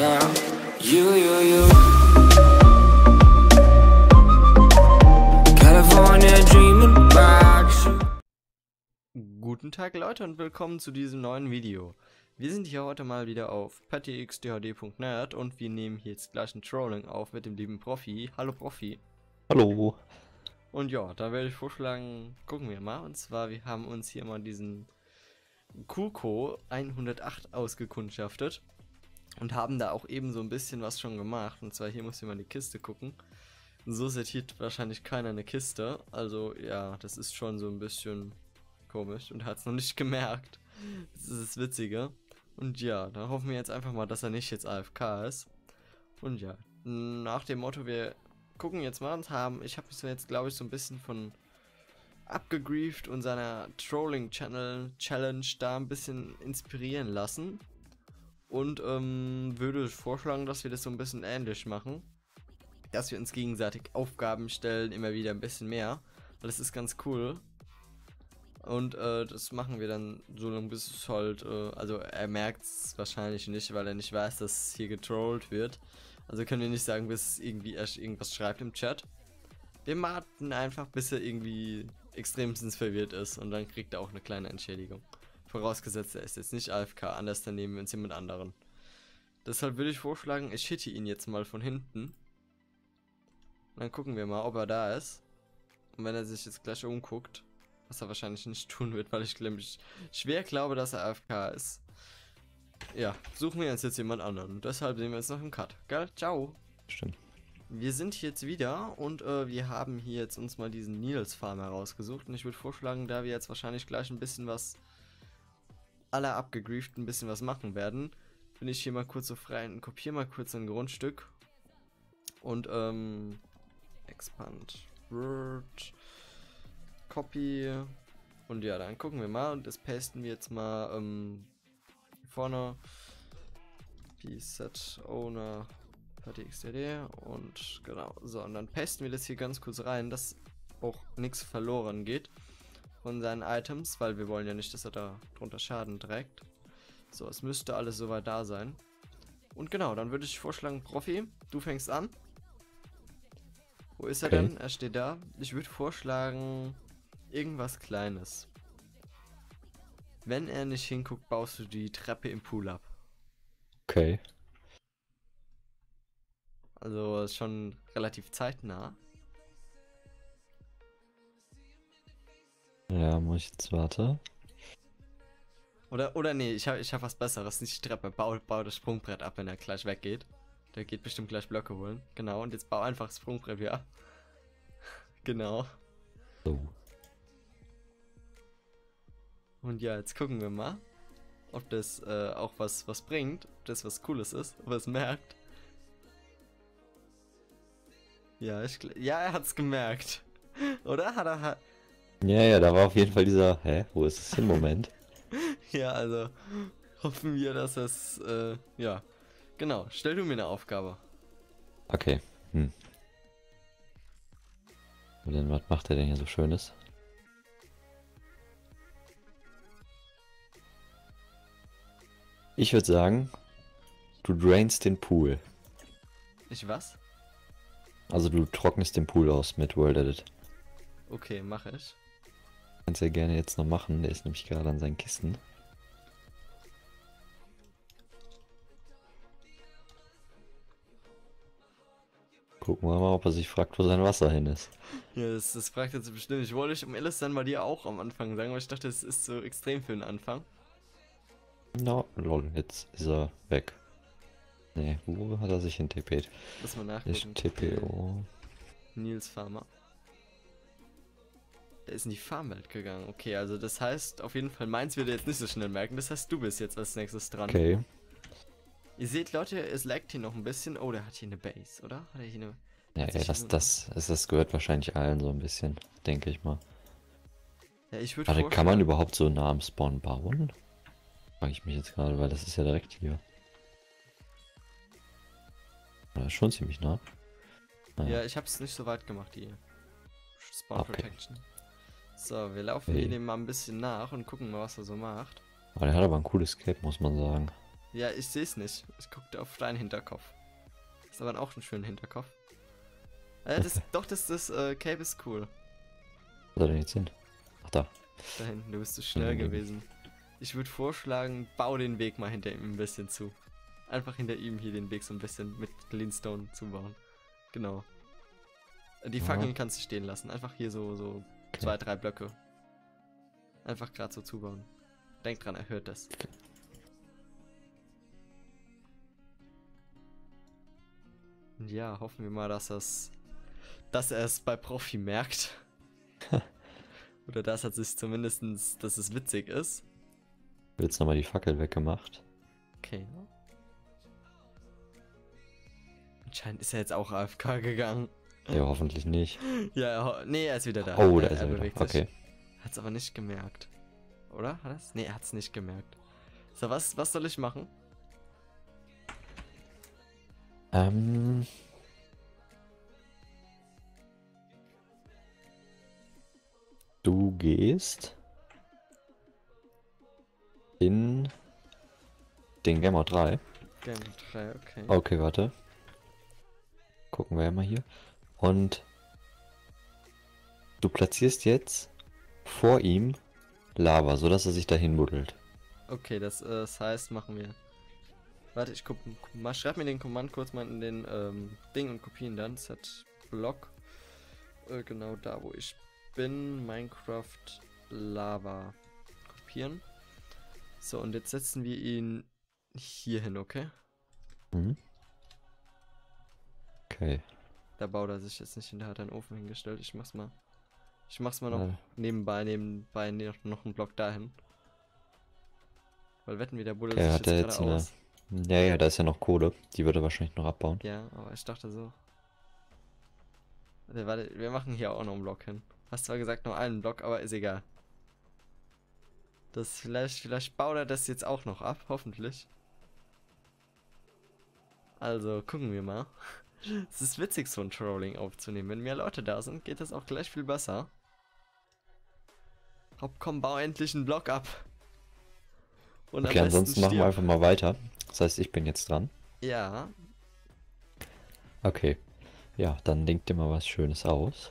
down. You, you, you. California dreaming about you. Guten Tag Leute und willkommen zu diesem neuen Video. Wir sind hier heute mal wieder auf pattyxdhd.net und wir nehmen hier jetzt gleich ein Trolling auf mit dem lieben Profi. Hallo Profi. Hallo. Und ja, da werde ich vorschlagen, gucken wir mal. Und zwar, wir haben uns hier mal diesen Kuko 108 ausgekundschaftet und haben da auch eben so ein bisschen was schon gemacht. Und zwar hier muss ich mal in die Kiste gucken. So sortiert wahrscheinlich keiner eine Kiste. Also ja, das ist schon so ein bisschen komisch und hat es noch nicht gemerkt. Das ist das Witzige. Und ja, da hoffen wir jetzt einfach mal, dass er nicht jetzt AFK ist. Und ja, nach dem Motto, wir gucken jetzt mal und haben, ich habe mich jetzt glaube ich so ein bisschen von abgegrieft und seiner Trolling Channel Challenge da ein bisschen inspirieren lassen. Und ähm, würde vorschlagen, dass wir das so ein bisschen ähnlich machen. Dass wir uns gegenseitig Aufgaben stellen, immer wieder ein bisschen mehr. Weil das ist ganz cool. Und äh, das machen wir dann so lange, bis es halt, äh, also er merkt es wahrscheinlich nicht, weil er nicht weiß, dass hier getrollt wird. Also können wir nicht sagen, bis irgendwie er irgendwas schreibt im Chat. Wir warten einfach, bis er irgendwie extremstens verwirrt ist und dann kriegt er auch eine kleine Entschädigung. Vorausgesetzt, er ist jetzt nicht AFK, anders dann nehmen wir uns jemand anderen. Deshalb würde ich vorschlagen, ich hitte ihn jetzt mal von hinten. Und dann gucken wir mal, ob er da ist. Und wenn er sich jetzt gleich umguckt, was er wahrscheinlich nicht tun wird, weil ich nämlich schwer glaube, dass er AFK ist. Ja, suchen wir uns jetzt jemand anderen. Und deshalb sehen wir uns noch im Cut. Geil, ciao. Stimmt. Wir sind jetzt wieder und äh, wir haben hier jetzt uns mal diesen Nils Farm herausgesucht. Und ich würde vorschlagen, da wir jetzt wahrscheinlich gleich ein bisschen was alle abgegrieft ein bisschen was machen werden, bin ich hier mal kurz so frei und kopiere mal kurz ein Grundstück. Und ähm, expand word copy. Und ja, dann gucken wir mal. Und das pasten wir jetzt mal ähm, vorne. Set owner xdd und genau so. Und dann pasten wir das hier ganz kurz rein, dass auch nichts verloren geht von seinen Items, weil wir wollen ja nicht, dass er da drunter Schaden trägt. So, es müsste alles soweit da sein. Und genau, dann würde ich vorschlagen, Profi, du fängst an. Wo ist er Okay. denn? Er steht da. Ich würde vorschlagen, irgendwas Kleines. Wenn er nicht hinguckt, baust du die Treppe im Pool ab. Okay. Also ist schon relativ zeitnah. Ja, muss ich jetzt warte. Oder, oder nee, ich habe ich hab was besseres. Nicht die Treppe, bau, bau das Sprungbrett ab, wenn er gleich weggeht. Der geht bestimmt gleich Blöcke holen. Genau, und jetzt bau einfach das Sprungbrett wieder ab. genau. So. Und ja, jetzt gucken wir mal, ob das äh, auch was, was bringt, ob das was Cooles ist, ob er es merkt. Ja, ich, ja, er hat's gemerkt. Oder? Hat er, hat, Ja, ja, da war auf jeden Fall dieser. Hä? Wo ist es hin? Moment. ja, also hoffen wir, dass es, äh, ja. Genau, stell du mir eine Aufgabe. Okay. Hm. Und dann, was macht er denn hier so Schönes? Ich würde sagen, du drainst den Pool. Ich was? Also du trocknest den Pool aus mit World Edit. Okay, mache ich. Kannst ja gerne jetzt noch machen, der ist nämlich gerade an seinen Kisten. Gucken wir mal, ob er sich fragt, wo sein Wasser hin ist. Ja, das, das fragt jetzt bestimmt. Ich wollte ich um ehrlich sein bei dir auch am Anfang sagen, weil ich dachte, es ist so extrem für den Anfang. Na, lol, jetzt ist er weg. Nee, wo hat er sich hin TP't? Lass mal Ist nachgucken. TPO. Nils Farmer. Der ist in die Farmwelt gegangen. Okay, also das heißt, auf jeden Fall meins wird er jetzt nicht so schnell merken. Das heißt, du bist jetzt als nächstes dran. Okay. Ihr seht, Leute, es laggt hier noch ein bisschen. Oh, der hat hier eine Base, oder? Hat er hier eine... Ja, sich das, das, das, das gehört wahrscheinlich allen so ein bisschen, denke ich mal. Ja, ich würde Warte, kann man überhaupt so nah am Spawn bauen? Frage ich mich jetzt gerade, weil das ist ja direkt hier. Ja, ist schon ziemlich nah. Naja. Ja, ich habe es nicht so weit gemacht, die Spawn Okay. Protection. So, wir laufen Hey. hier dem mal ein bisschen nach und gucken mal, was er so macht. Aber der hat aber ein cooles Cape, muss man sagen. Ja, ich sehe es nicht. Ich guckte auf deinen Hinterkopf. Ist aber auch ein schöner Hinterkopf. Äh, das, doch, das, das äh, Cape ist cool. Wo soll denn jetzt hin? Ach da. Da hinten, du bist so schnell Mhm. gewesen. Ich würde vorschlagen, bau den Weg mal hinter ihm ein bisschen zu. Einfach hinter ihm hier den Weg so ein bisschen mit Glintstone zubauen. Genau. Äh, Die Ja. Fackeln kannst du stehen lassen. Einfach hier so, so Okay. zwei, drei Blöcke. Einfach gerade so zubauen. Denk dran, er hört das. Ja, hoffen wir mal, dass es, dass er es bei Profi merkt. Oder dass er sich zumindestens, dass es witzig ist. Wird jetzt nochmal die Fackel weggemacht. Okay. Anscheinend ist er jetzt auch AFK gegangen. Ja, hoffentlich nicht. Ja, er nee, er ist wieder da. Oh, da er, ist er wieder. bewegt sich. Okay. Hat's aber nicht gemerkt. Oder? Hat er's? Nee, er hat's nicht gemerkt. So, was, was soll ich machen? Ähm. Du gehst in den Gamma 3. Game 3, okay. Okay, warte. Gucken wir mal hier. Und du platzierst jetzt vor ihm Lava, sodass er sich dahin buddelt. Okay, das, äh, das heißt, machen wir. Warte, ich guck, mal, schreib mir den Command kurz mal in den ähm, Ding und kopieren dann. Set Block. Äh, genau da, wo ich bin. Minecraft Lava. Kopieren. So, und jetzt setzen wir ihn hier hin, okay? Mhm. Okay. Da baut er sich jetzt nicht hin, da hat er einen Ofen hingestellt. Ich mach's mal. Ich mach's mal noch Äh. nebenbei, nebenbei ne- noch einen Block dahin. Weil wetten wir, der buddelt Okay, sich hat jetzt jetzt gerade eine. aus. Ja, ja, da ist ja noch Kohle. Die wird er wahrscheinlich noch abbauen. Ja, aber ich dachte so. Warte, warte, wir machen hier auch noch einen Block hin. Hast zwar gesagt nur einen Block, aber ist egal. Das vielleicht, vielleicht baut er das jetzt auch noch ab, hoffentlich. Also, gucken wir mal. Es ist witzig, so ein Trolling aufzunehmen. Wenn mehr Leute da sind, geht das auch gleich viel besser. Hopp, komm, bau endlich einen Block ab. Und Okay, ansonsten machen wir einfach mal weiter. Das heißt, ich bin jetzt dran. Ja, Okay. Ja, dann denk dir mal was Schönes aus.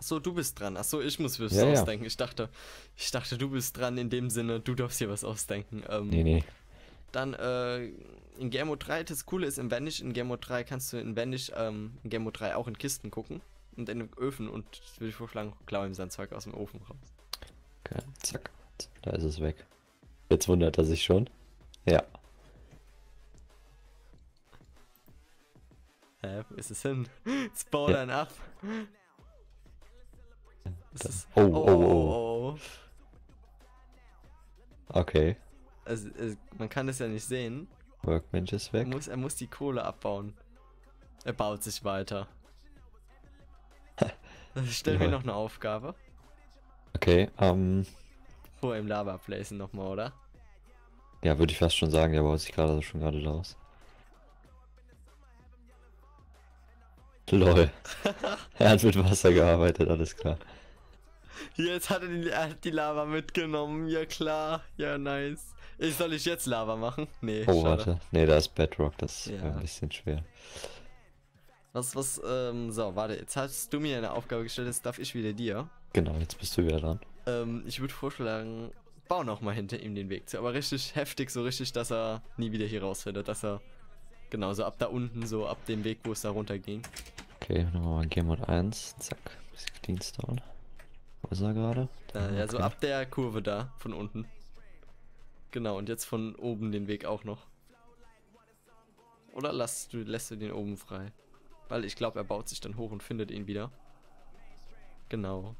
So, du bist dran. Achso, ich muss was Ja, ja. ausdenken. Ich dachte, ich dachte, du bist dran in dem Sinne, du darfst hier was ausdenken. Ähm, Nee, nee. Dann, äh, in Game Mode 3, das Coole ist, in Vanish, in Game Mode 3 kannst du in Vanish, ähm, in Game Mode 3 auch in Kisten gucken. Und in den Öfen und ich würde vorschlagen, klau ihm sein Zeug aus dem Ofen raus. Okay, zack. Da ist es weg. Jetzt wundert er sich schon. Ja. Hä, wo ist es hin? Jetzt bau Ja. dann ab. Ist, oh, oh, oh. oh. Okay. Also, es, man kann das ja nicht sehen. Workbench ist Er weg. muss, er muss die Kohle abbauen. Er baut sich weiter. Stell mir Lol. noch eine Aufgabe. Okay, ähm. Vor im Lava placen nochmal, oder? Ja, würde ich fast schon sagen, der baut sich gerade schon gerade raus. Lol. er hat mit Wasser gearbeitet, alles klar. Jetzt hat er die, er hat die Lava mitgenommen. Ja klar. Ja, nice. Ich soll ich jetzt Lava machen? Nee, Oh, schade. warte. Nee, da ist Bedrock, das Ja. wäre ein bisschen schwer. Was, was, ähm, so, warte. Jetzt hast du mir eine Aufgabe gestellt, jetzt darf ich wieder dir. Genau, jetzt bist du wieder dran. Ähm, ich würde vorschlagen, bau noch mal hinter ihm den Weg zu. Aber richtig heftig, so richtig, dass er nie wieder hier rausfindet. Dass er, genau, so ab da unten, so ab dem Weg, wo es da runter ging. Okay, nochmal Game Mode 1. Zack, bisschen Cleanstone. Wo ist er gerade? Da, ja, so Okay. ab der Kurve da, von unten. Genau, und jetzt von oben den Weg auch noch. Oder lässt du, lässt du den oben frei? Weil ich glaube, er baut sich dann hoch und findet ihn wieder. Genau.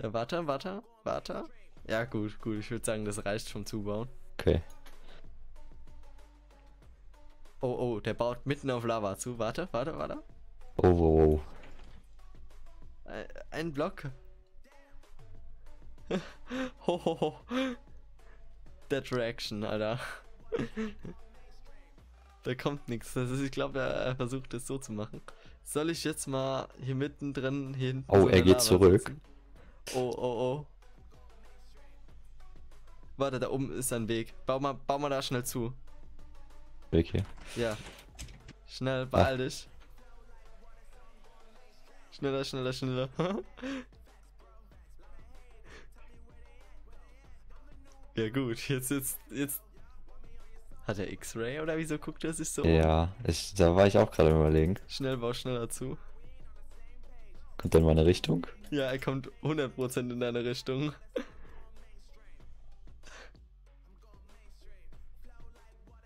Ja, warte, warte, warte. Ja, gut, gut. Ich würde sagen, das reicht vom Zubauen. Okay. Oh, oh, der baut mitten auf Lava zu. Warte, warte, warte. Oh, wow, wow. Ein, ein Block. ho, ho, ho. Dead Reaction, Alter. da kommt nichts. Ist, ich glaube, er, er versucht es so zu machen. Soll ich jetzt mal hier mittendrin hin? Oh, er geht zurück. Oh, oh, oh. Warte, da oben ist ein Weg. Bau mal, bau mal da schnell zu. Weg hier. Ja. Schnell, beeil dich. Schneller, schneller, schneller. ja gut, jetzt jetzt jetzt hat er X-Ray oder wieso guckt er sich so? Ja, ich, da war ich auch gerade überlegen. Schnell, bau schneller zu. Kommt dann meine Richtung? Ja, er kommt 100% in deine Richtung.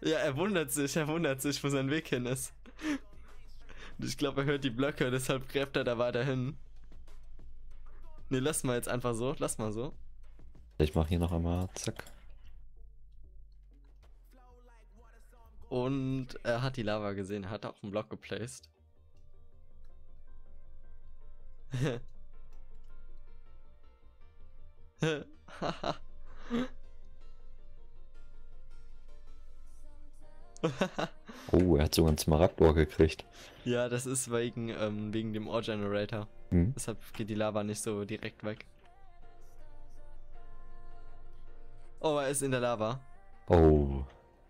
Ja, er wundert sich, er wundert sich, wo sein Weg hin ist. Und ich glaube, er hört die Blöcke, deshalb gräbt er da weiterhin. Ne, lass mal jetzt einfach so, lass mal so. Ich mache hier noch einmal, zack. Und er hat die Lava gesehen, er hat auch einen Block geplaced. Oh, er hat sogar ein Smaragdohr gekriegt. ja, das ist wegen, ähm, wegen dem Ore Generator. Hm? Deshalb geht die Lava nicht so direkt weg. Oh, er ist in der Lava. Oh.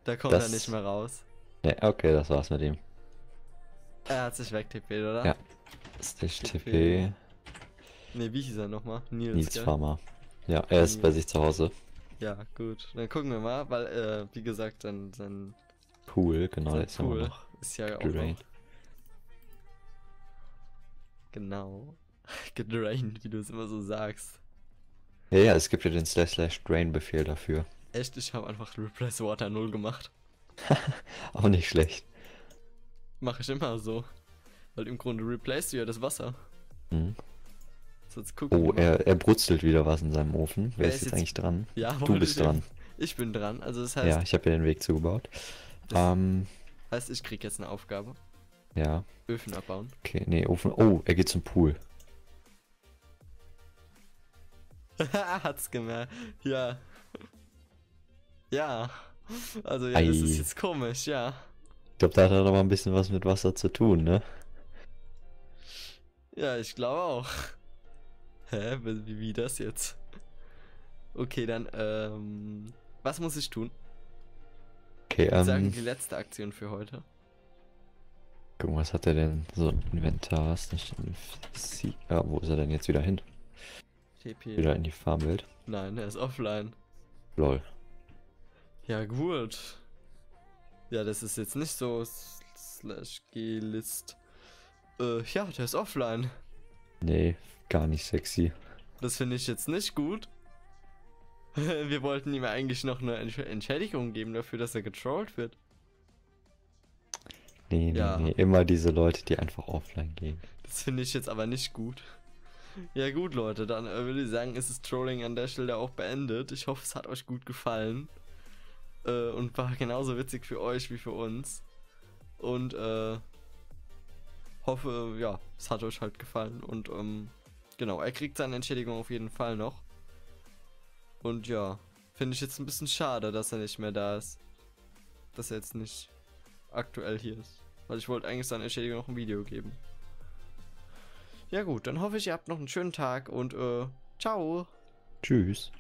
Da kommt er Das- nicht mehr raus. Ne, okay, das war's mit ihm. Er hat sich wegtippet, oder? Ja. Stage TP. TP, Ne, wie hieß er nochmal? Nils, Nils gell? Farmer. Ja, er ist bei sich zu Hause. Ja, gut. Dann gucken wir mal, weil, äh, wie gesagt, dann sein, Pool, genau, der ist Pool noch. ist ja auch noch. Genau. Gedrained, wie du es immer so sagst. Ja, ja, es gibt ja den Slash Slash Drain Befehl dafür. Echt, ich habe einfach Replace Water 0 gemacht. Auch nicht schlecht. Mache ich immer so. Weil im Grunde replace du ja das Wasser. Hm. Oh, er, er brutzelt wieder was in seinem Ofen. Wer Wer ist ist jetzt jetzt- eigentlich dran? Ja, Du bist ich- dran. Ich bin dran. Also das heißt, Ja, ich habe ja den Weg zugebaut. das Ähm, heißt, ich krieg jetzt eine Aufgabe. ja, Öfen abbauen. okay, nee, Ofen. Oh, er geht zum Pool. Hat's gemerkt. Ja. Ja. Also ja, das ist Ei. jetzt komisch, ja. Ich glaube, da hat er noch mal ein bisschen was mit Wasser zu tun, ne? Ja, ich glaube auch. Hä? Wie, wie das jetzt? Okay, dann, ähm. Was muss ich tun? Okay, Ich würde sagen, ähm, die letzte Aktion für heute. gucken, was hat er denn? So, ein Inventar ist nicht ein Sie Ja, wo ist er denn jetzt wieder hin? TP. Wieder in die Farmwelt. Nein, er ist offline. Lol. Ja, gut. Ja, das ist jetzt nicht so slash G-List. Äh, ja, der ist offline. Nee, gar nicht sexy. Das finde ich jetzt nicht gut. Wir wollten ihm eigentlich noch eine Entsch Entschädigung geben dafür, dass er getrollt wird. Nee, nee, Ja. nee. Immer diese Leute, die einfach offline gehen. Das finde ich jetzt aber nicht gut. Ja gut, Leute, dann äh, würde ich sagen, ist das Trolling an der Stelle auch beendet. Ich hoffe, es hat euch gut gefallen. Äh, und war genauso witzig für euch wie für uns. Und äh, hoffe, ja, es hat euch halt gefallen. Und ähm, genau, er kriegt seine Entschädigung auf jeden Fall noch. Und ja, finde ich jetzt ein bisschen schade, dass er nicht mehr da ist. Dass er jetzt nicht aktuell hier ist. Weil ich wollte eigentlich seine Entschädigung noch ein Video geben. Ja gut, dann hoffe ich, ihr habt noch einen schönen Tag und äh, ciao. Tschüss.